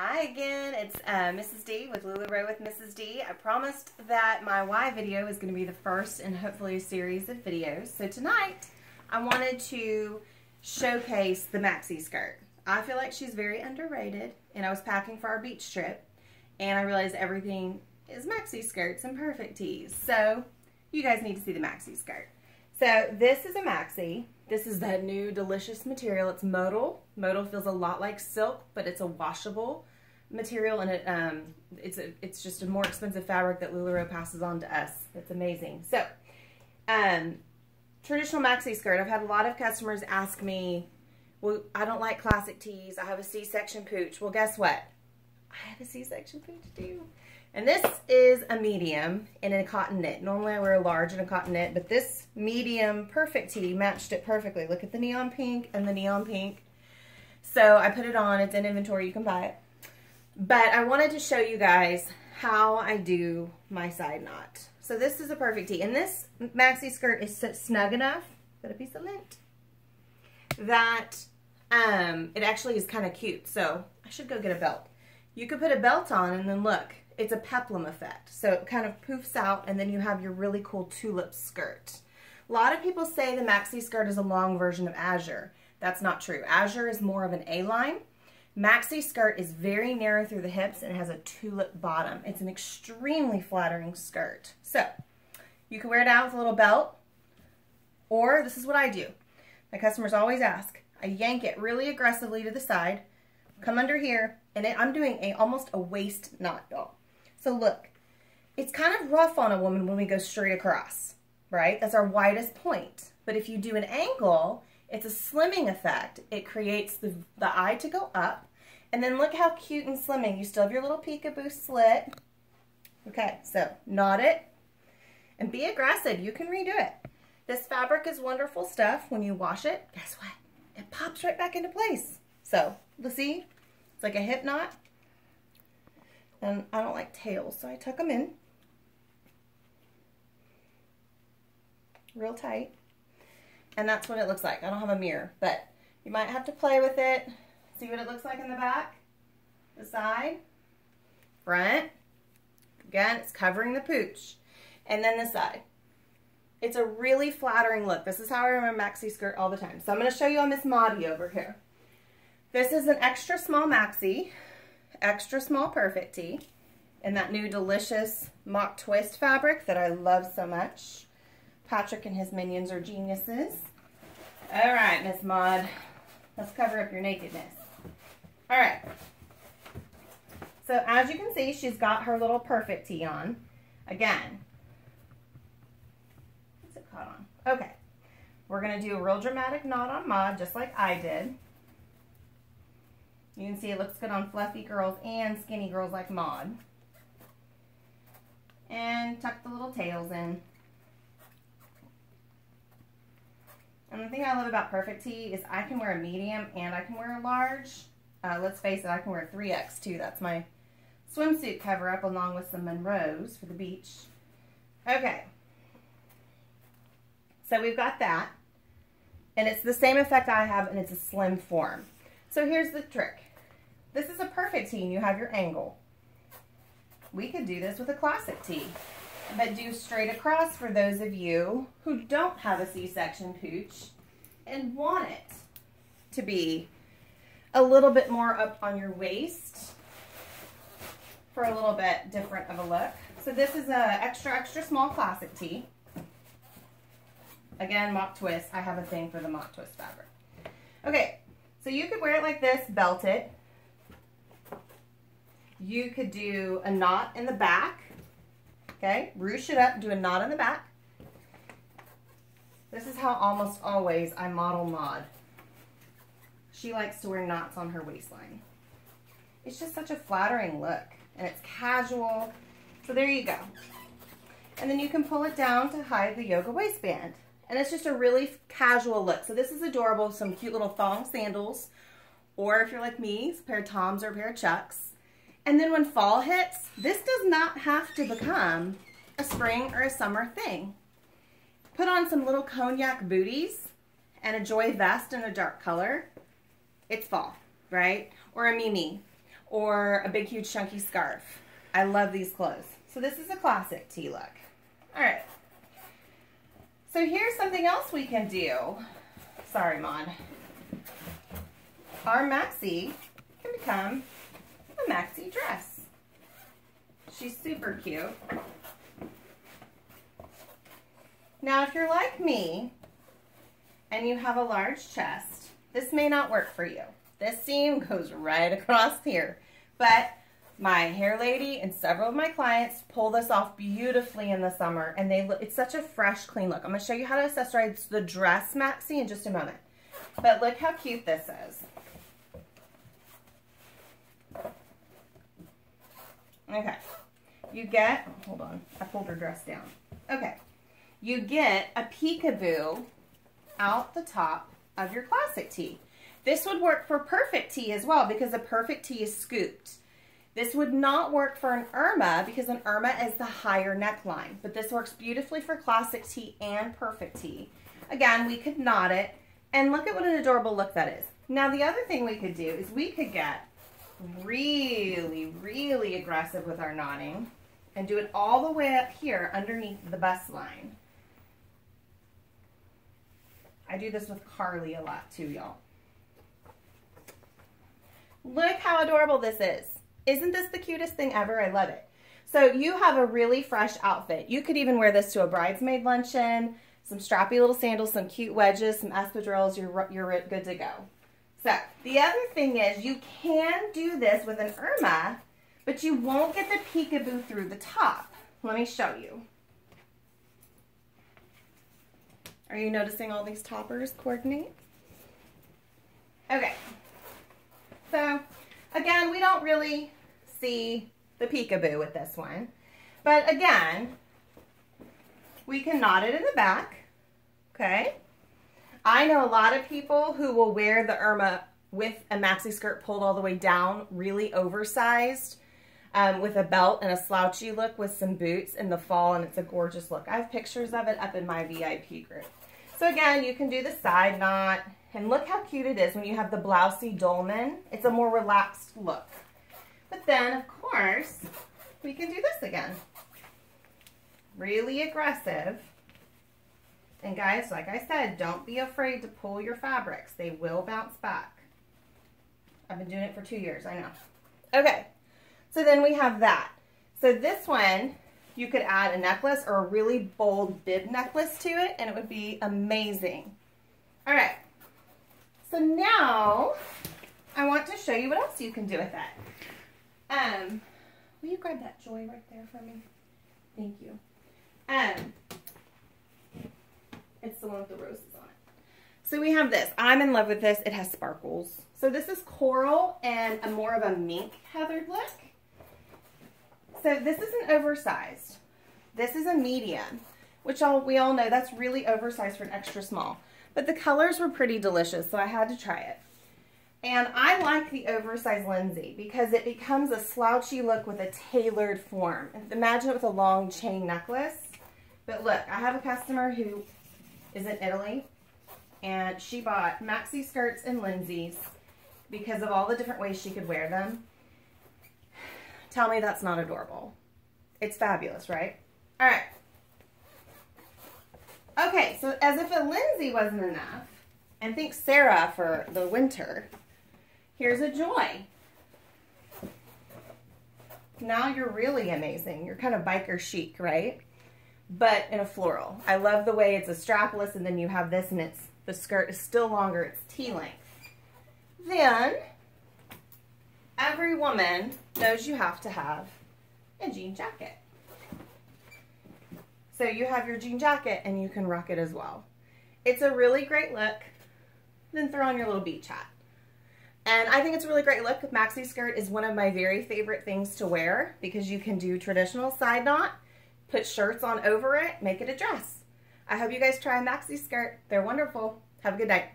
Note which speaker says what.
Speaker 1: Hi again, it's uh, Mrs. D with LuLaRoe with Mrs. D. I promised that my Y video is going to be the first in hopefully a series of videos. So tonight I wanted to showcase the maxi skirt. I feel like she's very underrated and I was packing for our beach trip and I realized everything is maxi skirts and perfect tees. So you guys need to see the maxi skirt. So this is a maxi. This is that new delicious material. It's modal. Modal feels a lot like silk, but it's a washable material and it um it's a it's just a more expensive fabric that LuLaRoe passes on to us. It's amazing. So um traditional maxi skirt. I've had a lot of customers ask me, well, I don't like classic tees. I have a C-section pooch. Well, guess what? I have a C-section pooch too. And this is a medium in a cotton knit. Normally I wear a large in a cotton knit, but this medium perfect tee matched it perfectly. Look at the neon pink and the neon pink. So I put it on. It's in inventory. You can buy it. But I wanted to show you guys how I do my side knot. So this is a perfect tee. And this maxi skirt is snug enough, got a piece of lint, that um, it actually is kind of cute. So I should go get a belt. You could put a belt on and then look, it's a peplum effect. So it kind of poofs out and then you have your really cool tulip skirt. A lot of people say the maxi skirt is a long version of Azure. That's not true. Azure is more of an A-line. Maxi skirt is very narrow through the hips and has a tulip bottom. It's an extremely flattering skirt. So you can wear it out with a little belt or this is what I do. My customers always ask. I yank it really aggressively to the side, come under here, and it, I'm doing a almost a waist knot, y'all. So look, it's kind of rough on a woman when we go straight across, right? That's our widest point. But if you do an angle, it's a slimming effect. It creates the, the eye to go up. And then look how cute and slimming. You still have your little peekaboo slit. Okay, so knot it and be aggressive. You can redo it. This fabric is wonderful stuff. When you wash it, guess what? It pops right back into place. So, let's see. It's like a hip knot. And I don't like tails, so I tuck them in. Real tight. And that's what it looks like. I don't have a mirror, but you might have to play with it. See what it looks like in the back, the side, front. Again, it's covering the pooch. And then the side. It's a really flattering look. This is how I wear my maxi skirt all the time. So I'm going to show you on Miss Maudie over here. This is an extra small maxi extra small perfect tee in that new delicious mock twist fabric that I love so much. Patrick and his minions are geniuses. All right, Miss Maud, let's cover up your nakedness. All right. So as you can see, she's got her little perfect tee on. Again, what's it caught on? Okay. We're going to do a real dramatic knot on Maud, just like I did. You can see it looks good on fluffy girls and skinny girls like Maud. And tuck the little tails in. And the thing I love about Perfect Tee is I can wear a medium and I can wear a large. Uh, let's face it, I can wear 3X too. That's my swimsuit cover up along with some Monroes for the beach. Okay. So we've got that. And it's the same effect I have and it's a slim form. So here's the trick. This is a perfect tee and you have your angle. We could do this with a classic tee, but do straight across for those of you who don't have a C-section pooch and want it to be a little bit more up on your waist for a little bit different of a look. So this is a extra, extra small classic tee. Again, mock twist. I have a thing for the mock twist fabric. Okay, so you could wear it like this, belt it, you could do a knot in the back. Okay, ruche it up, do a knot in the back. This is how almost always I model Maud. She likes to wear knots on her waistline. It's just such a flattering look and it's casual. So there you go. And then you can pull it down to hide the yoga waistband. And it's just a really casual look. So this is adorable. Some cute little thong sandals. Or if you're like me, a pair of Toms or a pair of Chucks. And then when fall hits, this does not have to become a spring or a summer thing. Put on some little cognac booties and a joy vest in a dark color. It's fall, right? Or a Mimi. or a big, huge, chunky scarf. I love these clothes. So this is a classic tee look. All right. So here's something else we can do. Sorry, Mon. Our maxi can become a maxi dress. She's super cute. Now, if you're like me and you have a large chest, this may not work for you. This seam goes right across here, but my hair lady and several of my clients pull this off beautifully in the summer and they look, it's such a fresh, clean look. I'm gonna show you how to accessorize the dress maxi in just a moment. But look how cute this is. Okay, you get, hold on, I pulled her dress down. Okay, you get a peekaboo out the top of your classic tee. This would work for perfect tee as well because a perfect tee is scooped. This would not work for an Irma because an Irma is the higher neckline, but this works beautifully for classic tee and perfect tee. Again, we could knot it, and look at what an adorable look that is. Now, the other thing we could do is we could get really, really aggressive with our knotting and do it all the way up here underneath the bust line. I do this with Carly a lot too, y'all. Look how adorable this is. Isn't this the cutest thing ever? I love it. So you have a really fresh outfit. You could even wear this to a bridesmaid luncheon, some strappy little sandals, some cute wedges, some espadrilles. You're, you're good to go. So the other thing is you can do this with an Irma, but you won't get the peekaboo through the top. Let me show you. Are you noticing all these toppers coordinate? Okay. So again, we don't really see the peekaboo with this one. But again, we can knot it in the back, okay? I know a lot of people who will wear the Irma with a maxi skirt pulled all the way down, really oversized, um, with a belt and a slouchy look with some boots in the fall, and it's a gorgeous look. I have pictures of it up in my VIP group. So again, you can do the side knot, and look how cute it is when you have the blousey dolman. It's a more relaxed look. But then, of course, we can do this again. Really aggressive. And guys, like I said, don't be afraid to pull your fabrics. They will bounce back. I've been doing it for two years, I know. Okay, so then we have that. So this one, you could add a necklace or a really bold bib necklace to it, and it would be amazing. All right, so now I want to show you what else you can do with that. Um, will you grab that joy right there for me? Thank you. Um, it's the one with the roses on it. So we have this. I'm in love with this. It has sparkles. So this is coral and a more of a mink heathered look. So this is an oversized. This is a medium, which all, we all know that's really oversized for an extra small. But the colors were pretty delicious, so I had to try it. And I like the oversized Lindsay because it becomes a slouchy look with a tailored form. Imagine it with a long chain necklace. But look, I have a customer who is in Italy and she bought maxi skirts and Lindsay's because of all the different ways she could wear them. Tell me that's not adorable. It's fabulous, right? All right. Okay, so as if a Lindsay wasn't enough, and think Sarah for the winter, Here's a joy. Now you're really amazing. You're kind of biker chic, right? But in a floral. I love the way it's a strapless and then you have this and it's the skirt is still longer. It's T length. Then every woman knows you have to have a jean jacket. So you have your jean jacket and you can rock it as well. It's a really great look. Then throw on your little beach hat. And I think it's a really great look. Maxi skirt is one of my very favorite things to wear because you can do traditional side knot, put shirts on over it, make it a dress. I hope you guys try a maxi skirt. They're wonderful. Have a good night.